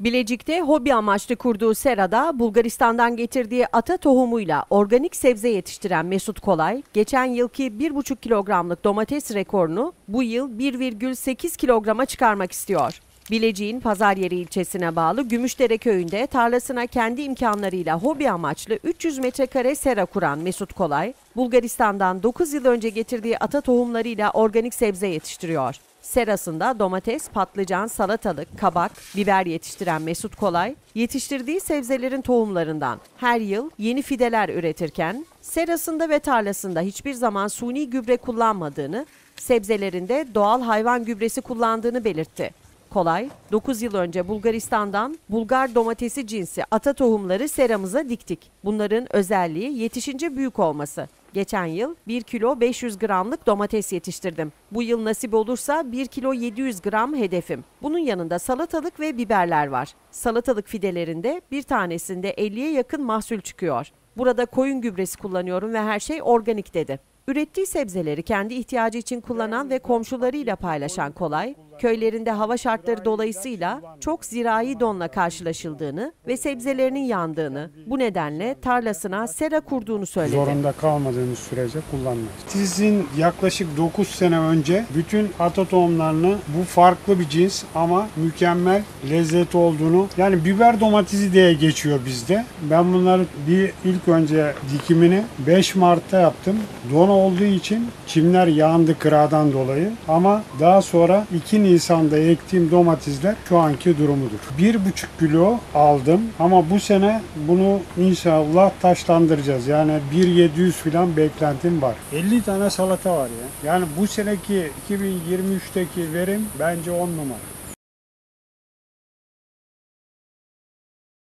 Bilecik'te hobi amaçlı kurduğu serada Bulgaristan'dan getirdiği ata tohumuyla organik sebze yetiştiren Mesut Kolay, geçen yılki 1,5 kilogramlık domates rekorunu bu yıl 1,8 kilograma çıkarmak istiyor. Bilecik'in Pazaryeri ilçesine bağlı Gümüşdere köyünde tarlasına kendi imkanlarıyla hobi amaçlı 300 metrekare sera kuran Mesut Kolay, Bulgaristan'dan 9 yıl önce getirdiği ata tohumlarıyla organik sebze yetiştiriyor. Serasında domates, patlıcan, salatalık, kabak, biber yetiştiren Mesut Kolay, yetiştirdiği sebzelerin tohumlarından her yıl yeni fideler üretirken, serasında ve tarlasında hiçbir zaman suni gübre kullanmadığını, sebzelerinde doğal hayvan gübresi kullandığını belirtti. Kolay, 9 yıl önce Bulgaristan'dan Bulgar domatesi cinsi ata tohumları seramıza diktik. Bunların özelliği yetişince büyük olması. Geçen yıl 1 kilo 500 gramlık domates yetiştirdim. Bu yıl nasip olursa 1 kilo 700 gram hedefim. Bunun yanında salatalık ve biberler var. Salatalık fidelerinde bir tanesinde 50'ye yakın mahsul çıkıyor. Burada koyun gübresi kullanıyorum ve her şey organik dedi. Ürettiği sebzeleri kendi ihtiyacı için kullanan ve komşularıyla paylaşan Kolay, köylerinde hava şartları dolayısıyla çok zirai donla karşılaşıldığını ve sebzelerinin yandığını, bu nedenle tarlasına sera kurduğunu söyledi. Zorunda kalmadığımız sürece kullanmayız. Sizin yaklaşık 9 sene önce bütün ata tohumlarını bu farklı bir cins ama mükemmel lezzet olduğunu yani biber domatesi diye geçiyor bizde. Ben bunları bir ilk önce dikimini 5 Mart'ta yaptım. Don olduğu için çimler yandı kıradan dolayı ama daha sonra 2 Nisan'da ektiğim domatesler şu anki durumudur. 1,5 kilo aldım ama bu sene bunu inşallah taşlandıracağız. Yani 1.700 falan beklentim var. 50 tane salata var ya. Yani bu seneki 2023'teki verim bence 10 numara.